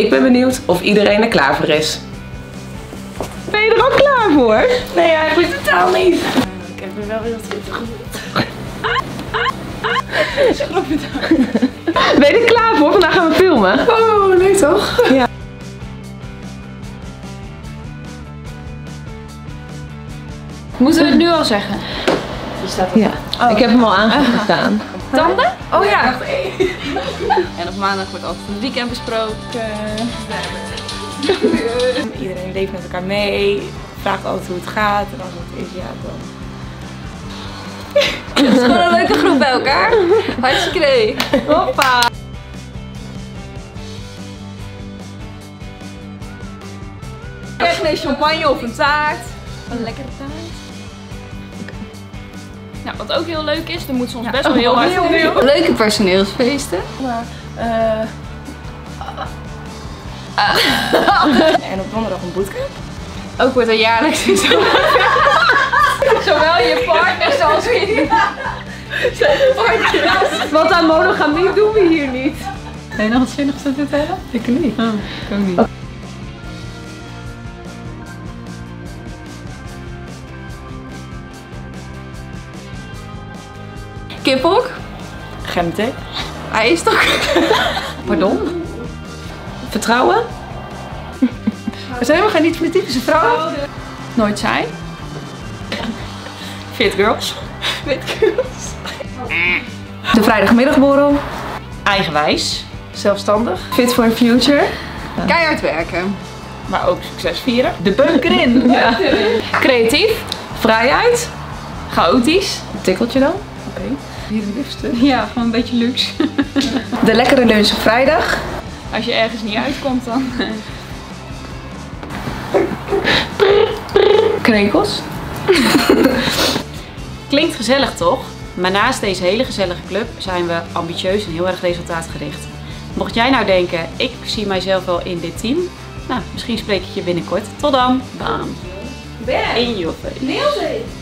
Ik ben benieuwd of iedereen er klaar voor is. Ben je er ook klaar voor? Nee, eigenlijk totaal niet. Ik heb er wel heel goed gevoeld. Ben je er klaar voor? Vandaag gaan we filmen. Oh, nee toch? Ja. Moeten we het nu al zeggen? Ja. Ik heb hem al aangedaan. Tanden? Oh ja. En op maandag wordt altijd het weekend besproken. Iedereen leeft met elkaar mee. Vraagt altijd hoe het gaat. En als het is, ja, dan... Het is gewoon een leuke groep bij elkaar. Hartstikke idee. Hoppa. Echt een champagne of een taart. Een lekkere taart. Nou, wat ook heel leuk is, er moet soms best wel heel hard heel Leuke personeelsfeesten. Eh. en op donderdag een bootcamp. Ook wordt er jaarlijks in zo. Zowel je partners als kinderen. Want aan monogamie doen we hier niet. Ben je nog wat zinnigs te vertellen? Ik niet. Oh, ik ook niet. Kiphok? Gemte. Hij is toch... Pardon? Vertrouwen? We zijn helemaal geen niet typische vrouwen. Nooit zijn. Fit girls. Weet girls. De vrijdagmiddagborrel. Eigenwijs. Zelfstandig. Fit for the future. Keihard werken. Maar ook succes vieren. De bunker in. Creatief. Vrijheid. Chaotisch. Tikkeltje dan. Hier een liefste. Ja, gewoon een beetje luxe. De lekkere lunch op vrijdag. Als je ergens niet uitkomt dan... Krekels. Klinkt gezellig toch? Maar naast deze hele gezellige club zijn we ambitieus en heel erg resultaatgericht. Mocht jij nou denken, ik zie mijzelf wel in dit team, nou, misschien spreek ik je binnenkort. Tot dan. Bam. In your face.